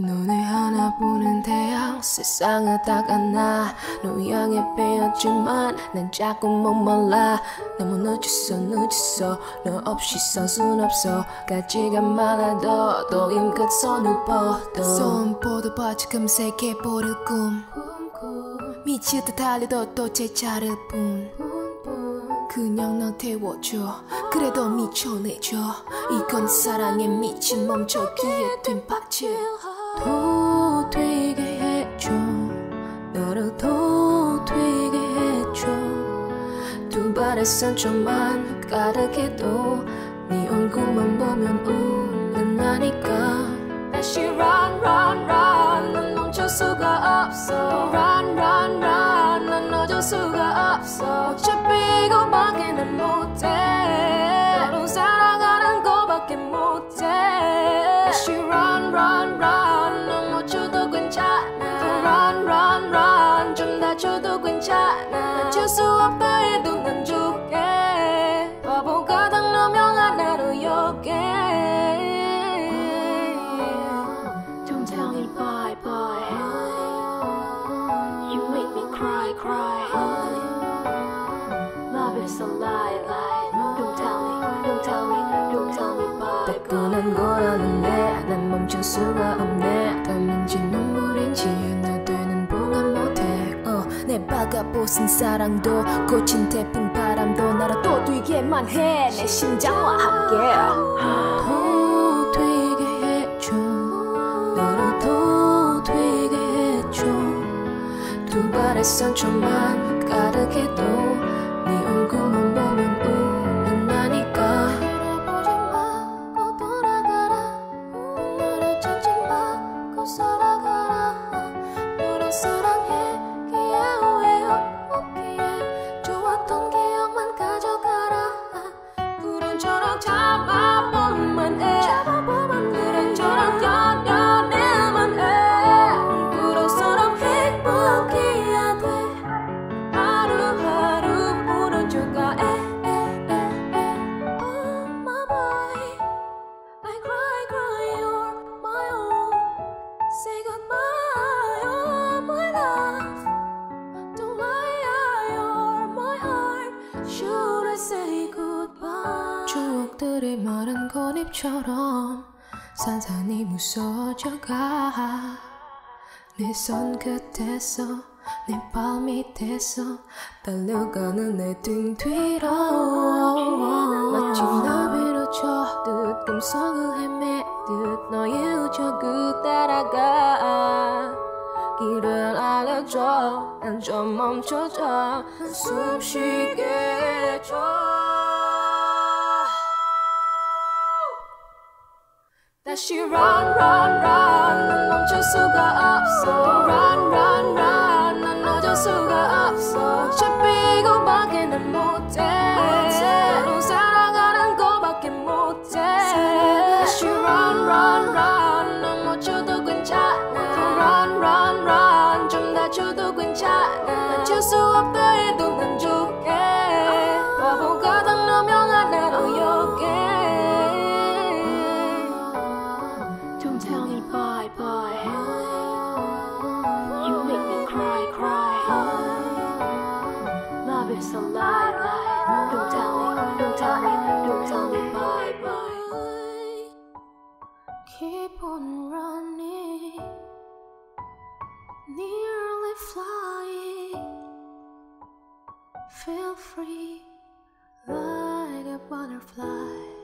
눈에 하나 보는 태양 세상을 다가나. 너 향해 빼었지만 난 자꾸 목말라. 너무 늦었어 늦었어. 너 없이 살순 없어. 가지가 많아도 또 힘껏 손을 뻗어 손보도 바지 금색의 보를 꿈. 미치듯 달려도 또 제자를 뿐. 그냥 너 태워줘. 그래도 미쳐내줘. 이건 사랑에 미친 멈춰기에 된 파츠 상처만 가득해도. 네 얼굴만 보면 우는나니까. 다시 run run run. 넌 멈출 수가 없어. run run run. 넌 놓을 수가 없어. 어차피 이거밖에 난 못해 bye bye You make me cry cry Love is a lie lie Don't tell me don't tell me don't tell me bye 따끈한 거라는데 난 멈출 수가 없네 땀인지 눈물인지 나 되는 봉안 못해 어, 내 바가벗은 사랑도 고친 태풍 바람도 나를 또 뛰게만 해 내 심장과 함께 상처만 가득해도 네 얼굴만 보면 우는나니까. 돌아보지 마고 돌아가라. 눈물을 찾지 마고 살아가라. 너를 사랑 추억들이 마른 꽃잎처럼 산산이 무서워져가. 내 손끝에서 내발 밑에서 달려가는 내등 뒤로. 마치 나 비로 쳐 듯 꿈속을 헤매듯 너의 우적을 따라가. 길을 알려줘 난 좀 멈춰줘 숨 쉬게 해줘. 다시 run run run. 넌 멈출 수가 없어. Run run 어 어차피 이거밖에 난 못해. 너를 사랑하는 거밖에 못해. 다시 run run run. 넌 멈춰도 괜찮아. Run run run. 좀 다쳐도 괜찮아. 다칠 수 없다 해도 난 줄게. 바보 같은 너명 하나로 욕해. Don't tell me bye bye On running, nearly flying. Feel free like a butterfly.